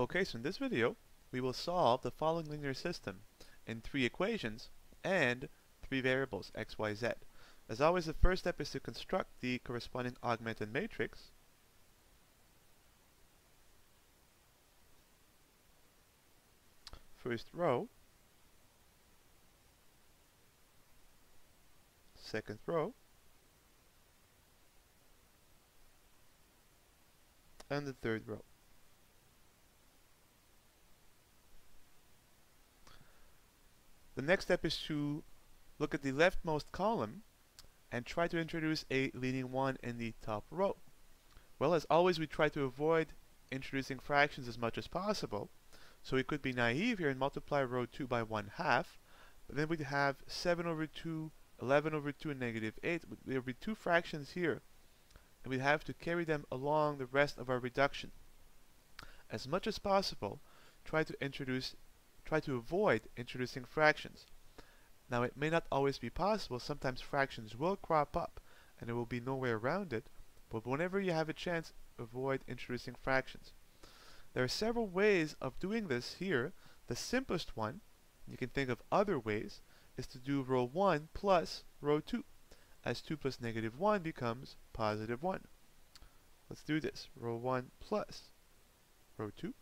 Okay, so in this video, we will solve the following linear system in three equations and three variables, x, y, z. As always, the first step is to construct the corresponding augmented matrix. First row, second row, and the third row. The next step is to look at the leftmost column and try to introduce a leading 1 in the top row. Well, as always, we try to avoid introducing fractions as much as possible. So we could be naive here and multiply row 2 by 1 half. But then we'd have 7 over 2, 11 over 2, and negative 8. There would be two fractions here. And we'd have to carry them along the rest of our reduction. As much as possible, try to introduce try to avoid introducing fractions. Now it may not always be possible, sometimes fractions will crop up and there will be no way around it, but whenever you have a chance, avoid introducing fractions. There are several ways of doing this here. The simplest one, you can think of other ways, is to do row 1 plus row 2, as 2 plus negative 1 becomes positive 1. Let's do this. Row 1 plus row 2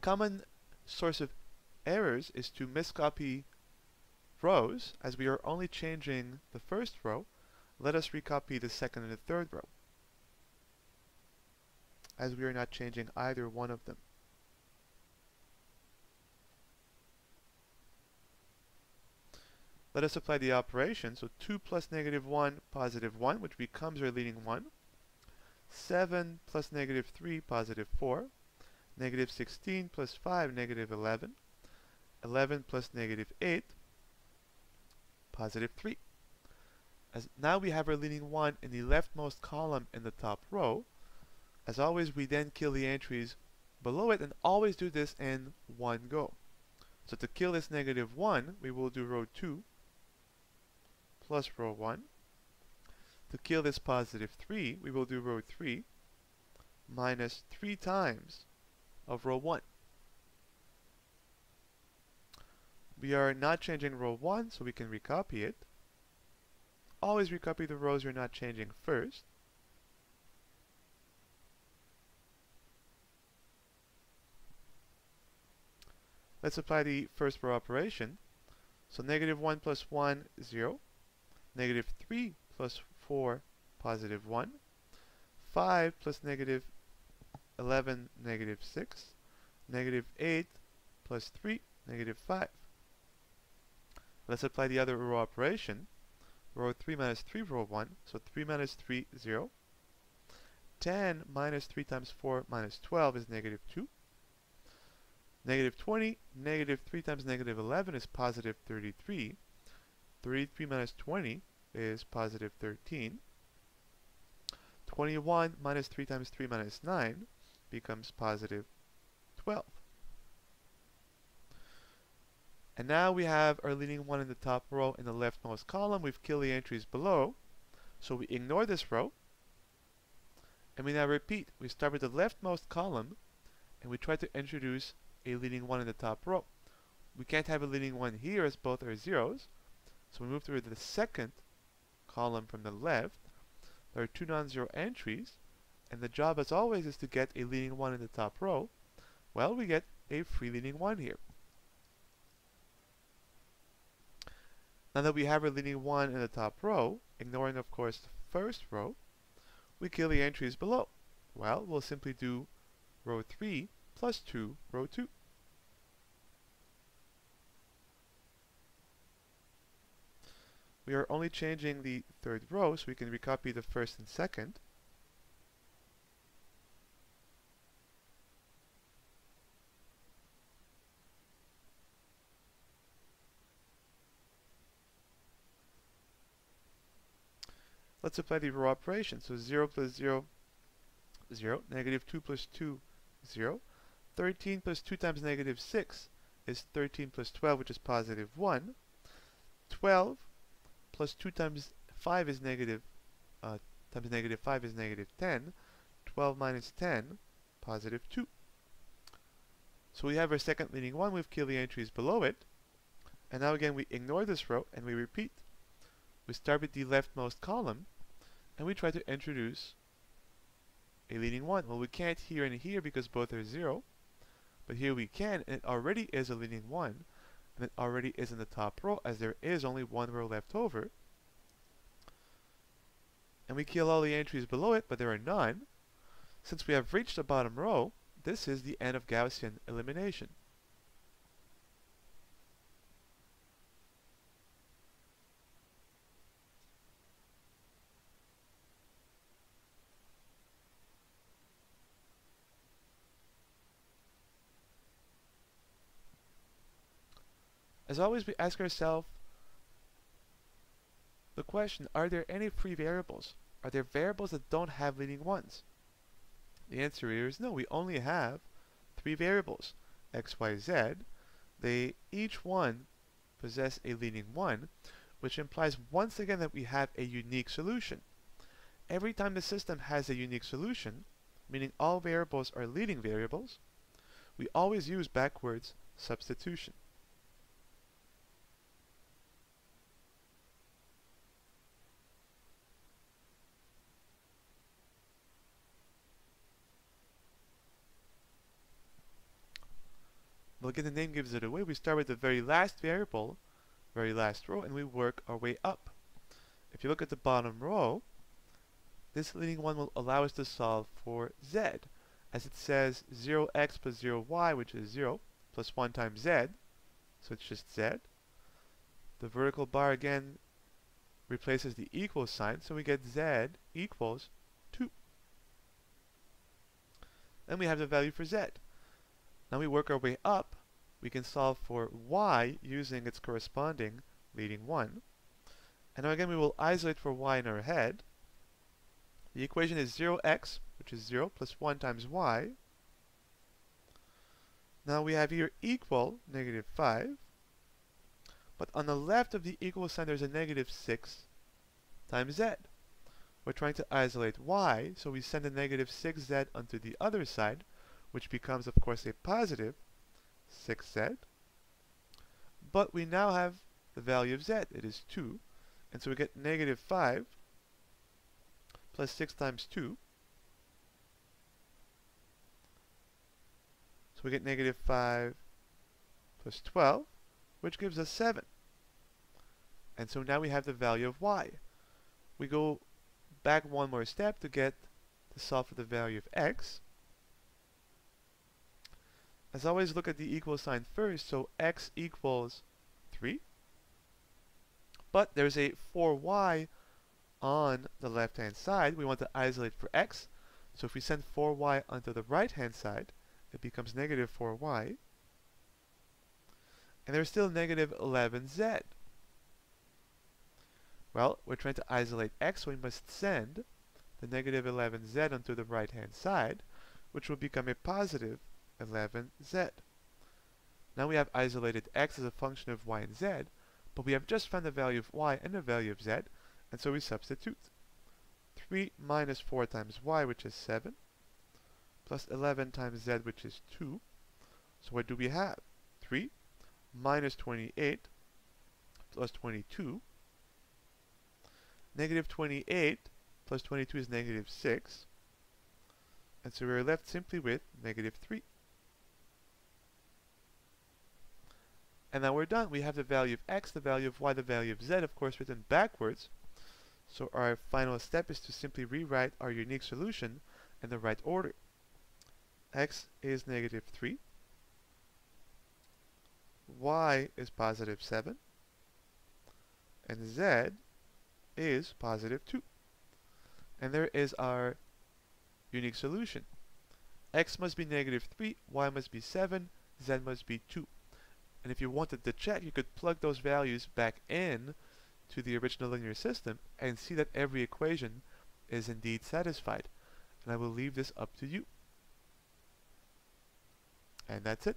common source of errors is to miscopy rows, as we are only changing the first row. Let us recopy the second and the third row, as we are not changing either one of them. Let us apply the operation. So 2 plus negative 1, positive 1, which becomes our leading 1. 7 plus negative 3, positive 4 negative 16 plus 5, negative 11, 11 plus negative 8, positive 3. As now we have our leading 1 in the leftmost column in the top row. As always, we then kill the entries below it and always do this in one go. So to kill this negative 1, we will do row 2 plus row 1. To kill this positive 3, we will do row 3 minus 3 times of row 1. We are not changing row 1, so we can recopy it. Always recopy the rows you're not changing first. Let's apply the first row operation. So negative 1 plus 1, 0. Negative 3 plus 4, positive 1. 5 plus negative 11, negative 6, negative 8 plus 3, negative 5. Let's apply the other row operation. Row 3 minus 3, row 1. So 3 minus 3, 0. 10 minus 3 times 4 minus 12 is negative 2. Negative 20, negative 3 times negative 11 is positive 33. 33 minus 20 is positive 13. 21 minus 3 times 3 minus 9 becomes positive 12. And now we have our leading one in the top row in the leftmost column. We've killed the entries below. So we ignore this row. And we now repeat. We start with the leftmost column and we try to introduce a leading one in the top row. We can't have a leading one here as both are zeros. So we move to the second column from the left. There are two non-zero entries. And the job, as always, is to get a leading one in the top row. Well, we get a free leading one here. Now that we have a leading one in the top row, ignoring, of course, the first row, we kill the entries below. Well, we'll simply do row 3 plus 2, row 2. We are only changing the third row, so we can recopy the first and second. Let's apply the row operation. So 0 plus 0, 0. Negative 2 plus 2, 0. 13 plus 2 times negative 6 is 13 plus 12, which is positive 1. 12 plus 2 times 5 is negative, uh, times negative 5 is negative 10. 12 minus 10, positive 2. So we have our second leading one. We've killed the entries below it. And now again, we ignore this row and we repeat. We start with the leftmost column and we try to introduce a leading one. Well, we can't here and here because both are 0. But here we can, and it already is a leading 1. And it already is in the top row, as there is only one row left over. And we kill all the entries below it, but there are none. Since we have reached the bottom row, this is the end of Gaussian elimination. As always, we ask ourselves the question, are there any free variables? Are there variables that don't have leading ones? The answer here is no, we only have three variables, x, y, z. They each one possess a leading one, which implies once again that we have a unique solution. Every time the system has a unique solution, meaning all variables are leading variables, we always use backwards substitution. Well, again, the name gives it away. We start with the very last variable, very last row, and we work our way up. If you look at the bottom row, this leading one will allow us to solve for z, as it says 0x plus 0y, which is 0, plus 1 times z, so it's just z. The vertical bar again replaces the equal sign, so we get z equals 2. Then we have the value for z. Now we work our way up. We can solve for y using its corresponding leading 1. And now again we will isolate for y in our head. The equation is 0x, which is 0, plus 1 times y. Now we have here equal negative 5. But on the left of the equal sign there's a negative 6 times z. We're trying to isolate y, so we send a negative 6z onto the other side, which becomes, of course, a positive 6z. But we now have the value of z. It is 2. And so we get negative 5 plus 6 times 2. So we get negative 5 plus 12, which gives us 7. And so now we have the value of y. We go back one more step to get to solve for the value of x. As always, look at the equal sign first, so x equals 3. But there's a 4y on the left-hand side. We want to isolate for x. So if we send 4y onto the right-hand side, it becomes negative 4y. And there's still negative 11z. Well, we're trying to isolate x, so we must send the negative 11z onto the right-hand side, which will become a positive 11z. Now we have isolated x as a function of y and z, but we have just found the value of y and the value of z, and so we substitute. 3 minus 4 times y, which is 7, plus 11 times z, which is 2. So what do we have? 3 minus 28 plus 22. Negative 28 plus 22 is negative 6. And so we're left simply with negative 3. And now we're done. We have the value of x, the value of y, the value of z, of course, written backwards. So our final step is to simply rewrite our unique solution in the right order. x is negative 3. y is positive 7. And z is positive 2. And there is our unique solution. x must be negative 3, y must be 7, z must be 2. And if you wanted to check, you could plug those values back in to the original linear system and see that every equation is indeed satisfied. And I will leave this up to you. And that's it.